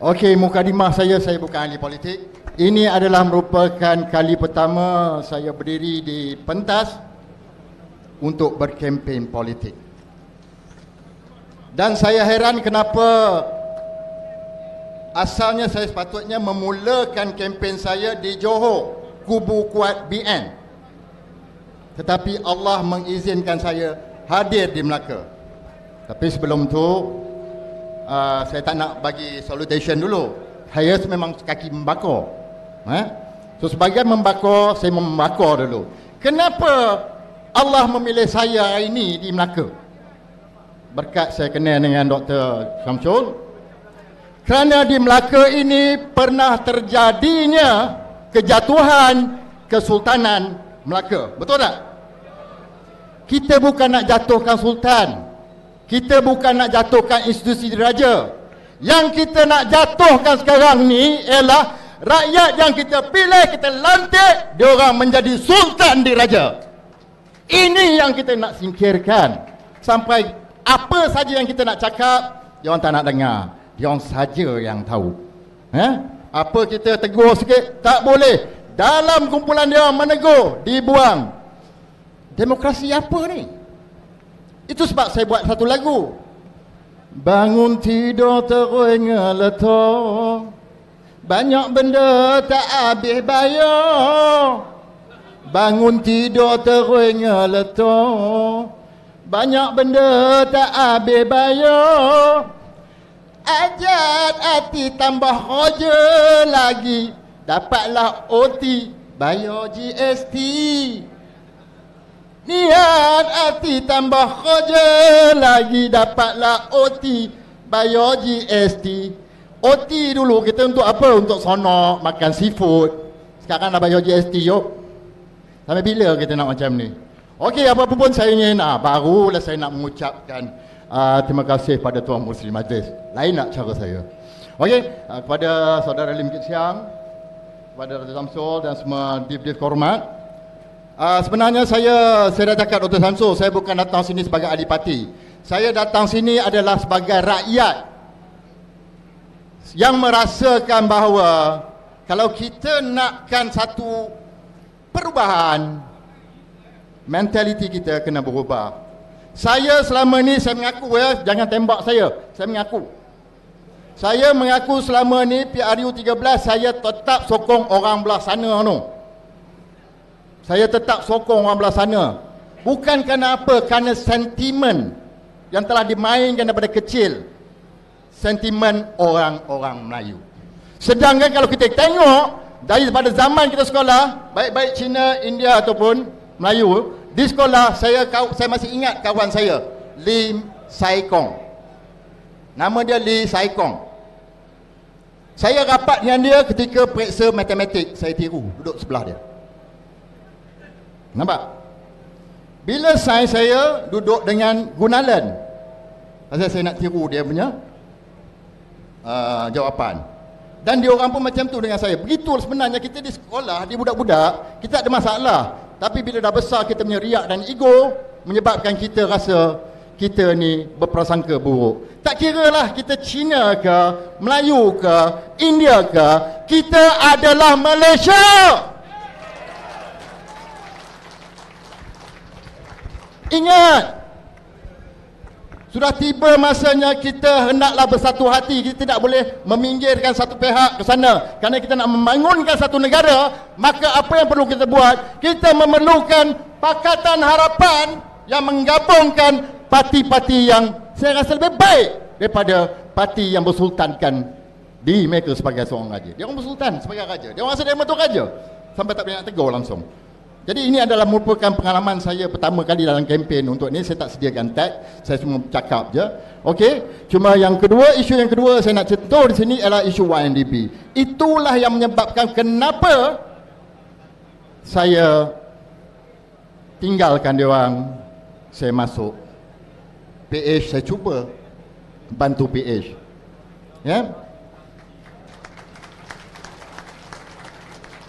Okey, mukadimah saya, saya bukan ahli politik. Ini adalah merupakan kali pertama saya berdiri di pentas untuk berkempen politik. Dan saya heran kenapa asalnya saya sepatutnya memulakan kempen saya di Johor, kubu kuat BN. Tetapi Allah mengizinkan saya hadir di Melaka. Tapi sebelum tu uh, saya tak nak bagi salutation dulu. Saya memang kaki membakar. Ha? So sebagian membakar, saya membakar dulu. Kenapa Allah memilih saya hari ini di Melaka? Berkat saya kenal dengan Dr. Syamsul. Kerana di Melaka ini pernah terjadinya kejatuhan Kesultanan Melaka. Betul tak? Kita bukan nak jatuhkan sultan. Kita bukan nak jatuhkan institusi diraja. Yang kita nak jatuhkan sekarang ni ialah rakyat yang kita pilih, kita lantik, dia orang menjadi sultan diraja. Ini yang kita nak singkirkan. Sampai apa saja yang kita nak cakap, dia orang tak nak dengar. Dia orang saja yang tahu. Eh? Apa kita tegur sikit, tak boleh. Dalam kumpulan dia menegur, dibuang. Demokrasi apa ni? Itu sebab saya buat satu lagu. Bangun tidur terenga letak. Banyak benda tak habis bayar. Bangun tidur terenga letak. Banyak benda tak habis bayar. Ajat hati tambah roja lagi. Dapatlah OT bayar GST. Niat hati tambah kerja lagi dapatlah OT bayar GST. OT dulu kita untuk apa? Untuk sonok, makan seafood. Sekarang dah bayar GST yuk. Sampai bila kita nak macam ni? Okey, apa pun saya ingin, ah, barulah saya nak mengucapkan ah, terima kasih pada Tuan Muslim Majlis. Lain nak cara saya. Okey, ah, kepada saudara Lim Kit Siang, kepada Raja Samsul dan semua div-div kehormat, Uh, sebenarnya saya saya dah cakap Dr. Samsul, saya bukan datang sini sebagai ahli parti. Saya datang sini adalah sebagai rakyat yang merasakan bahawa kalau kita nakkan satu perubahan, mentaliti kita kena berubah. Saya selama ni saya mengaku ya, jangan tembak saya. Saya mengaku. Saya mengaku selama ni PRU 13 saya tetap sokong orang belah sana tu. No. Saya tetap sokong orang belah sana. Bukan kerana apa? Kerana sentimen yang telah dimainkan daripada kecil. Sentimen orang-orang Melayu. Sedangkan kalau kita tengok daripada zaman kita sekolah, baik-baik Cina, India ataupun Melayu, di sekolah saya saya masih ingat kawan saya, Lim Sai Kong. Nama dia Lee Sai Kong. Saya rapat dengan dia ketika periksa matematik, saya tiru duduk sebelah dia. Nampak? Bila saya saya duduk dengan Gunalan. Pasal saya nak tiru dia punya uh, jawapan. Dan dia orang pun macam tu dengan saya. Begitu sebenarnya kita di sekolah, di budak-budak, kita ada masalah. Tapi bila dah besar kita punya riak dan ego menyebabkan kita rasa kita ni berprasangka buruk. Tak kira lah kita Cina ke, Melayu ke, India ke, kita adalah Malaysia. Ingat. Sudah tiba masanya kita hendaklah bersatu hati. Kita tidak boleh meminggirkan satu pihak ke sana. Kerana kita nak membangunkan satu negara Maka apa yang perlu kita buat? Kita memerlukan Pakatan Harapan Yang menggabungkan parti-parti yang Saya rasa lebih baik Daripada parti yang bersultankan Di mereka sebagai seorang raja. Dia orang bersultan sebagai raja. Dia orang rasa dia betul raja. Sampai tak boleh nak tegur langsung jadi ini adalah merupakan pengalaman saya pertama kali dalam kempen untuk ini. Saya tak sediakan tag, saya cuma cakap je. Okey, cuma yang kedua, isu yang kedua saya nak cerita di sini adalah isu YNDP. Itulah yang menyebabkan kenapa saya tinggalkan dia orang, saya masuk PH, saya cuba bantu PH. Ya, yeah?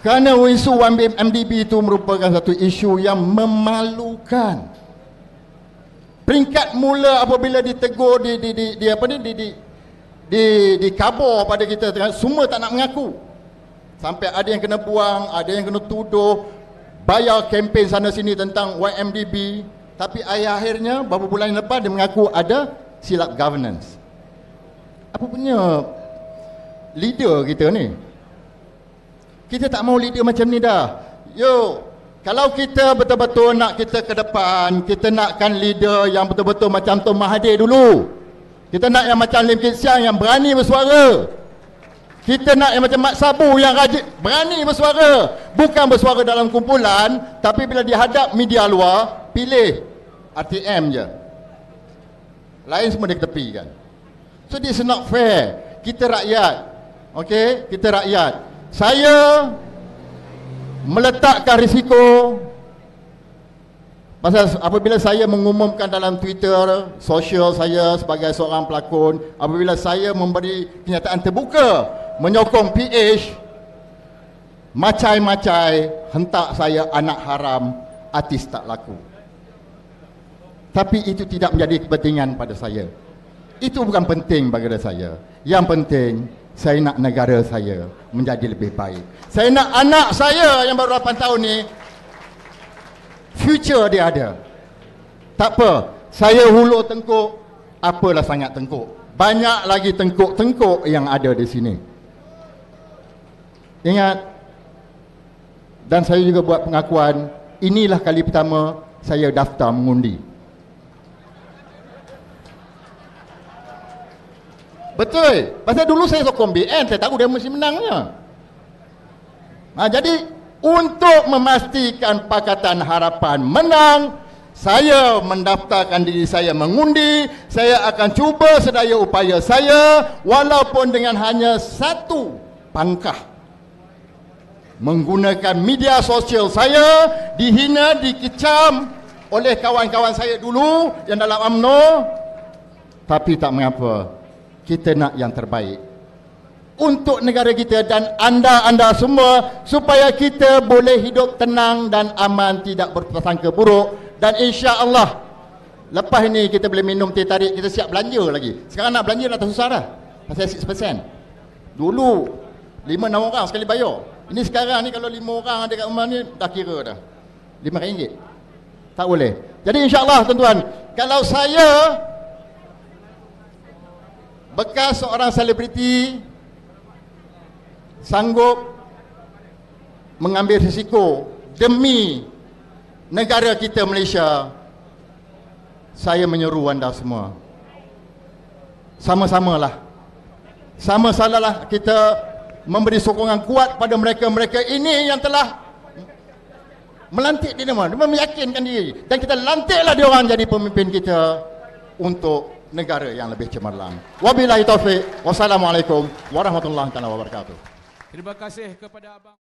Kerana isu MDB itu merupakan satu isu yang memalukan. Peringkat mula apabila ditegur di di di, di apa ni di di di dikabur pada kita semua tak nak mengaku. Sampai ada yang kena buang ada yang kena tuduh bayar kempen sana sini tentang YMDB tapi akhirnya beberapa bulan yang lepas dia mengaku ada silap governance. Apa punya leader kita ni kita tak mau leader macam ni dah yo kalau kita betul-betul nak kita ke depan kita nakkan leader yang betul-betul macam Tuan Mahathir dulu kita nak yang macam Lim Kit Siang yang berani bersuara. Kita nak yang macam Mat Sabu yang rajin berani bersuara. Bukan bersuara dalam kumpulan, tapi bila dihadap media luar, pilih RTM je. Lain semua diketepikan. So this is not fair. Kita rakyat. Okay, kita rakyat. Saya meletakkan risiko Pasal apabila saya mengumumkan dalam Twitter, sosial saya sebagai seorang pelakon, apabila saya memberi kenyataan terbuka menyokong PH, macai-macai hentak saya anak haram, artis tak laku. Tapi itu tidak menjadi kepentingan pada saya. Itu bukan penting bagi saya. Yang penting, saya nak negara saya menjadi lebih baik. Saya nak anak saya yang baru 8 tahun ni future dia ada. Tak apa, saya hulur tengkuk, apalah sangat tengkuk. Banyak lagi tengkuk-tengkuk yang ada di sini. Ingat, dan saya juga buat pengakuan, inilah kali pertama saya daftar mengundi. Betul. Pasal dulu saya sokong BN, saya tahu dia mesti menangnya. Ha, jadi untuk memastikan Pakatan Harapan menang, saya mendaftarkan diri saya mengundi. Saya akan cuba sedaya upaya saya walaupun dengan hanya satu pangkah. Menggunakan media sosial saya dihina, dikecam oleh kawan-kawan saya dulu yang dalam UMNO. Tapi tak mengapa. Kita nak yang terbaik untuk negara kita dan anda-anda semua supaya kita boleh hidup tenang dan aman tidak berprasangka buruk dan insya-Allah lepas ini kita boleh minum teh tarik kita siap belanja lagi. Sekarang nak belanja dah tak susah dah. Pasal 6%. Dulu 5 6 orang sekali bayar. Ini sekarang ni kalau 5 orang ada kat rumah ni dah kira dah. 5 ringgit. Tak boleh. Jadi insya-Allah tuan-tuan, kalau saya bekas seorang selebriti sanggup mengambil risiko demi negara kita Malaysia saya menyeru anda semua. Sama-samalah. Sama-samalah kita memberi sokongan kuat pada mereka-mereka ini yang telah melantik semua, dia meyakinkan diri. Dan kita lantiklah dia orang jadi pemimpin kita untuk negara yang lebih cemerlang. Wabillahi taufik. Wassalamualaikum warahmatullahi wabarakatuh. Terima kasih kepada abang